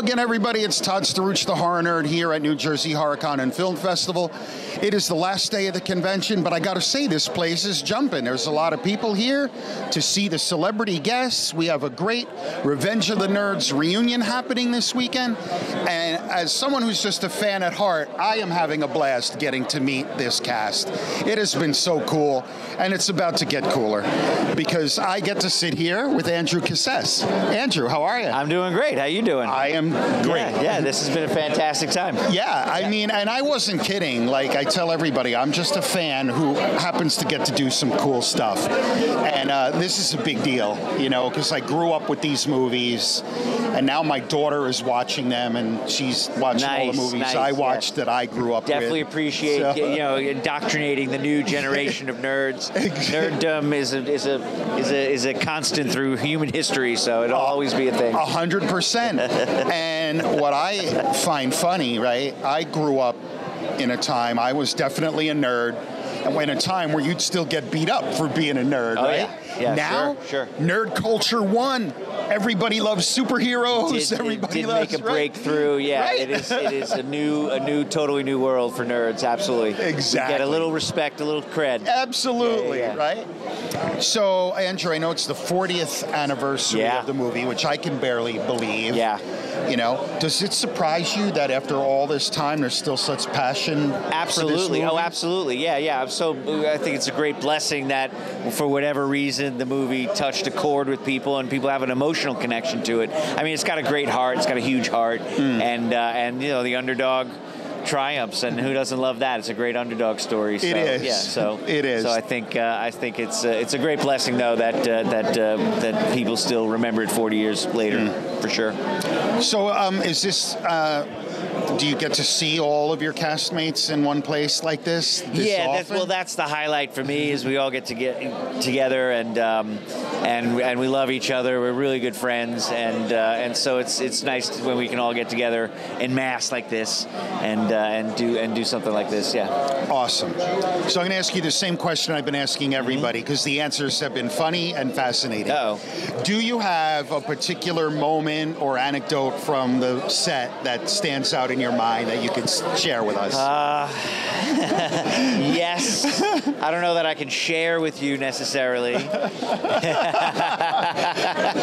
again, everybody. It's Todd Staruch, the horror nerd, here at New Jersey HorrorCon and Film Festival. It is the last day of the convention, but I got to say, this place is jumping. There's a lot of people here to see the celebrity guests. We have a great Revenge of the Nerds reunion happening this weekend. And as someone who's just a fan at heart, I am having a blast getting to meet this cast. It has been so cool, and it's about to get cooler because I get to sit here with Andrew Cassese. Andrew, how are you? I'm doing great. How you doing? I am great. Yeah, yeah, this has been a fantastic time. Yeah, I mean, and I wasn't kidding. Like I tell everybody, I'm just a fan who happens to get to do some cool stuff, and uh, this is a big deal, you know, because I grew up with these movies, and now my daughter is watching them, and she's watching all the movies nice, I watched yes. that I grew up Definitely with. appreciate So- you know indoctrinating the new generation of nerds. Nerddom is a is a is a is a constant through human history, so it'll uh, always be a thing. A hundred percent. And what I find funny, right? I grew up in a time I was definitely a nerd. In a time where you'd still get beat up for being a nerd, Oh, right? yeah. Yeah, now, sure, sure. nerd culture won. Everybody loves superheroes. Did, did, Everybody did loves make a right? breakthrough. Yeah, Right? it is. It is a new, a new, totally new world for nerds. Absolutely. You Exactly. Get a little respect, a little cred. Absolutely, Yeah, yeah, right? So, Andrew, I know it's the 40th anniversary of the movie, which I can barely believe. Yeah. You know, does it surprise you that after all this time, there's still such passion? For Absolutely. Oh, absolutely. Yeah, yeah. So I think it's a great blessing that, for whatever reason, the movie touched a chord with people and people have an emotional connection to it. I mean, it's got a great heart. It's got a huge heart, Hmm. and uh, and you know the underdog triumphs, and who doesn't love that? It's a great underdog story. So, is. Yeah. So It is. So I think uh, I think it's uh, it's a great blessing though that uh, that uh, that people still remember it 40 years later Hmm. for sure. So, um, is this? Do you get to see all of your castmates in one place like this? this yeah, that's, well, that's the highlight for me. Is we all get to get together and um, and and we love each other. We're really good friends, and uh, and so it's it's nice when we can all get together in mass like this and uh, and do and do something like this. Yeah. awesome. So, I'm going to ask you the same question I've been asking everybody because the answers have been funny and fascinating. Oh. Do you have a particular moment or anecdote from the set that stands out in your mind that you could share with us? Uh, Yes. I don't know that I can share with you necessarily.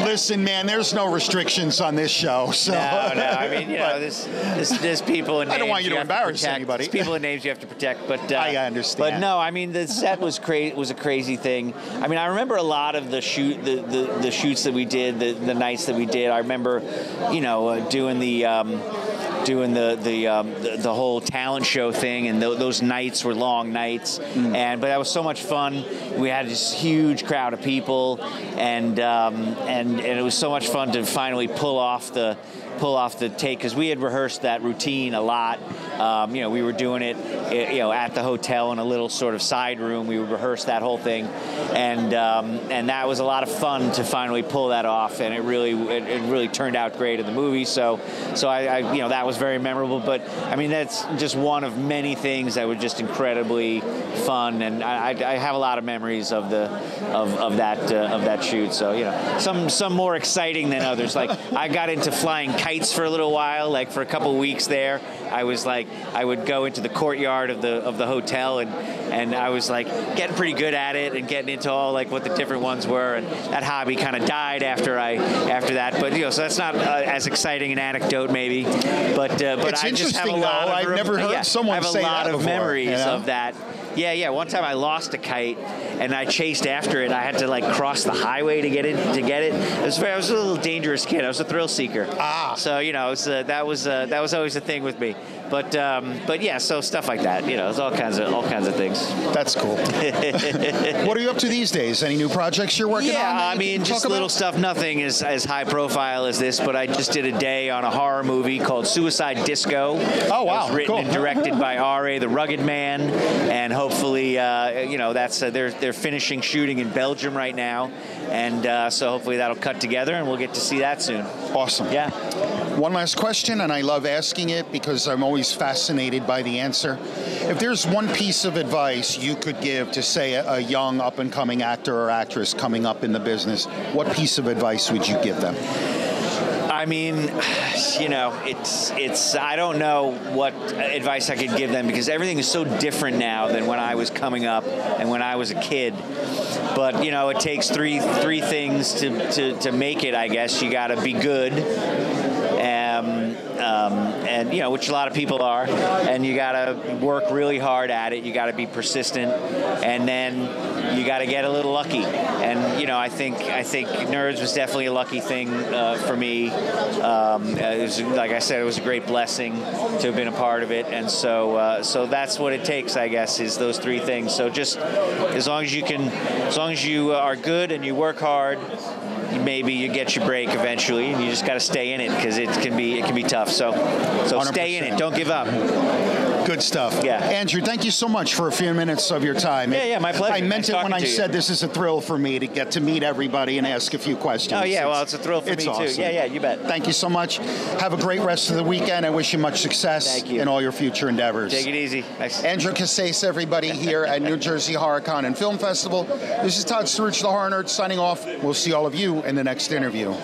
Listen, man, there's no restrictions on this show. So. No, no. I mean, you know, there's there's, there's people and I don't want you to embarrass protect. anybody. There's people and names you have to protect, but uh, I understand. But no, I mean, the set was cra- was a crazy thing. I mean, I remember a lot of the shoot the, the, the shoots that we did, the, the nights that we did. I remember, you know, uh, doing the. Um, Doing the the, um, the the whole talent show thing, and tho- those nights were long nights, Mm. and but that was so much fun. We had this huge crowd of people, and um, and and it was so much fun to finally pull off the pull off the take because we had rehearsed that routine a lot. Um, you know, we were doing it, eh, you know, at the hotel in a little sort of side room. We would rehearse that whole thing, and um, and that was a lot of fun to finally pull that off. And it really it, it really turned out great in the movie. So so I, I you know that was very memorable. But I mean that's just one of many things that were just incredibly fun. And I, I have a lot of memories of the of, of that uh, of that shoot. So you know some some more exciting than others. Like I got into flying kites for a little while. Like for a couple weeks there, I was like I would go into the courtyard of the of the hotel and and I was like getting pretty good at it and getting into all like what the different ones were. And that hobby kind of died after I after that. But you know so that's not uh, as exciting an anecdote maybe. But uh, but It's I just have a lot though. of I've never heard yeah, someone I have a lot of before, memories you know? of that. Yeah, yeah. One time I lost a kite, and I chased after it. I had to like cross the highway to get it to get it. It was very, I was a little dangerous kid. I was a thrill seeker. Ah. So you know, was, uh, that was uh, that was always a thing with me. But um, but yeah, so stuff like that. You know, it's all kinds of all kinds of things. That's cool. what are you up to these days? Any new projects you're working yeah, on? that I mean, just little about? stuff. Nothing as as high profile as this, but I just did a day on a horror movie called Suicide Disco. Oh, wow, It was written cool. and directed by R.A. the Rugged Man, and hopefully, uh, you know, that's uh, they're they're finishing shooting in Belgium right now, and uh, so hopefully that'll cut together, and we'll get to see that soon. Awesome. Yeah. One last question, and I love asking it because I'm always fascinated by the answer. If there's one piece of advice you could give to, say, a, a young up and coming actor or actress coming up in the business, what piece of advice would you give them? I mean, you know, it's it's. I don't know what advice I could give them because everything is so different now than when I was coming up and when I was a kid. But you know, it takes three three things to to, to make it. I guess you got to be good. Um, um, and you know, which a lot of people are, and you got to work really hard at it. You got to be persistent, and then you got to get a little lucky. And you know, I think I think nerds was definitely a lucky thing uh, for me. Um, it was, like I said, it was a great blessing to have been a part of it, and so uh, so that's what it takes, I guess, is those three things. So just as long as you can, as long as you are good and you work hard, maybe you get your break eventually, and you just got to stay in it because it can be it can be tough. So so 100%. stay in it. Don't give up. Good stuff. Yeah. Andrew, thank you so much for a few minutes of your time. Yeah, yeah, my pleasure. I meant nice it when I you. said this is a thrill for me to get to meet everybody and ask a few questions. Oh yeah, well it's a thrill for it's me awesome. too. Yeah, yeah, you bet. Thank you so much. Have a great rest of the weekend. I wish you much success you. in all your future endeavors. Take it easy. Nice. Andrew Cassese, everybody here at New Jersey HorrorCon and Film Festival. This is Todd Strouch, the Horror Nerd, signing off. We'll see all of you in the next interview.